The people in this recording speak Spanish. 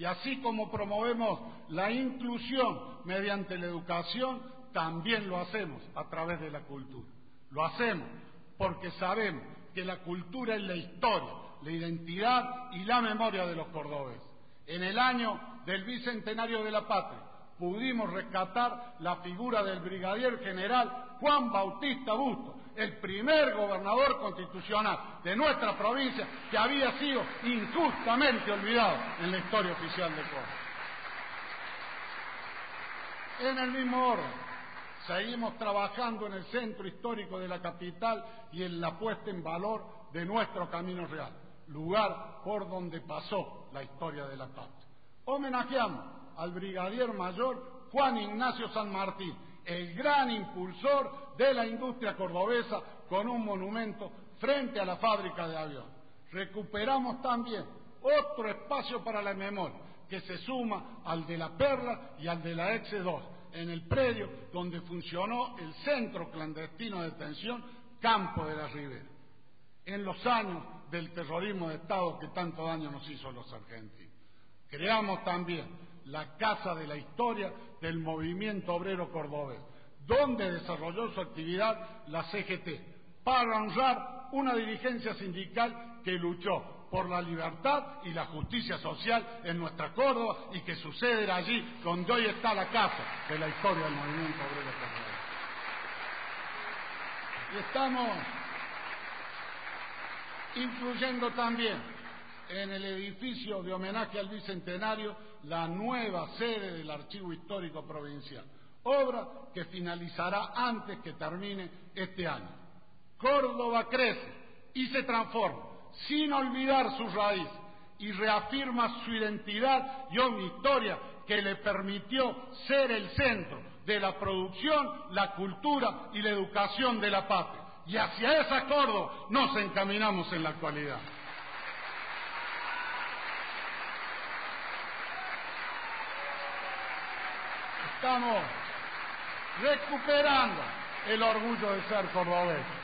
Y así como promovemos la inclusión mediante la educación, también lo hacemos a través de la cultura. Lo hacemos porque sabemos que la cultura es la historia, la identidad y la memoria de los cordobeses. En el año del bicentenario de la patria pudimos rescatar la figura del brigadier general Juan Bautista Busto, el primer gobernador constitucional de nuestra provincia que había sido injustamente olvidado en la historia oficial de Córdoba. En el mismo orden, seguimos trabajando en el centro histórico de la capital y en la puesta en valor de nuestro camino real, lugar por donde pasó la historia de la patria. Homenajeamos al brigadier mayor Juan Ignacio San Martín, el gran impulsor de la industria cordobesa con un monumento frente a la fábrica de avión. Recuperamos también otro espacio para la memoria que se suma al de la Perla y al de la ex 2 en el predio donde funcionó el centro clandestino de detención Campo de la Ribera, en los años del terrorismo de Estado que tanto daño nos hizo a los argentinos. Creamos también la Casa de la Historia del Movimiento Obrero Cordobés, donde desarrolló su actividad la CGT, para honrar una dirigencia sindical que luchó por la libertad y la justicia social en nuestra Córdoba y que sucede allí donde hoy está la casa de la historia del movimiento obrero cordobés. Y estamos incluyendo también en el edificio de homenaje al Bicentenario la nueva sede del Archivo Histórico Provincial, obra que finalizará antes que termine este año. Córdoba crece y se transforma, sin olvidar sus raíces, y reafirma su identidad y una historia que le permitió ser el centro de la producción, la cultura y la educación de la patria. Y hacia esa Córdoba nos encaminamos en la actualidad. Estamos recuperando el orgullo de ser cordobés.